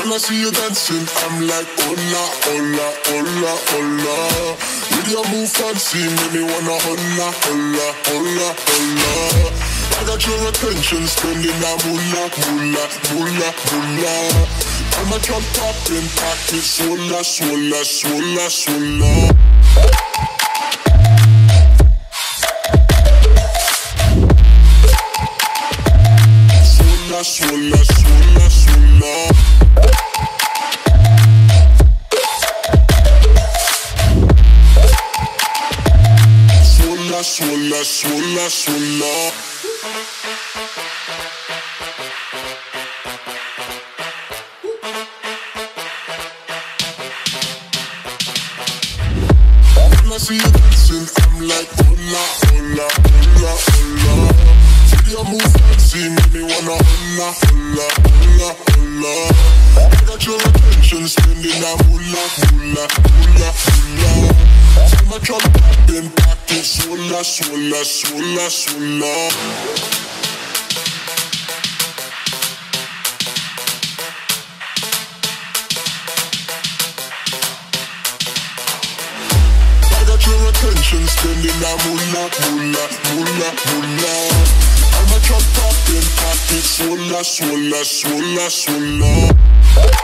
When I see you dancing, I'm like, hola, hola, hola, hola. With your move fancy, make me wanna hola, hola, hola, hola. I got your attention, spending that moolah, moolah, moolah, moolah. I'm a drop popping, pocket, swalla, swalla, swalla, swalla. Swalla, swalla, swalla, swalla. Swalla, swalla, swalla. When I see you dancing, I'm like, hola, hola, hola, hola. See your move fancy, make me wanna hola, hola, hola, hola. I got your attention, spending that moolah, moolah, moolah, pocket, swalla, swalla, swalla, swalla. I got your attention, spending that moolah, moolah, moolah, moolah. I'm a truck popping, pocket, swalla, swalla, swalla, swalla.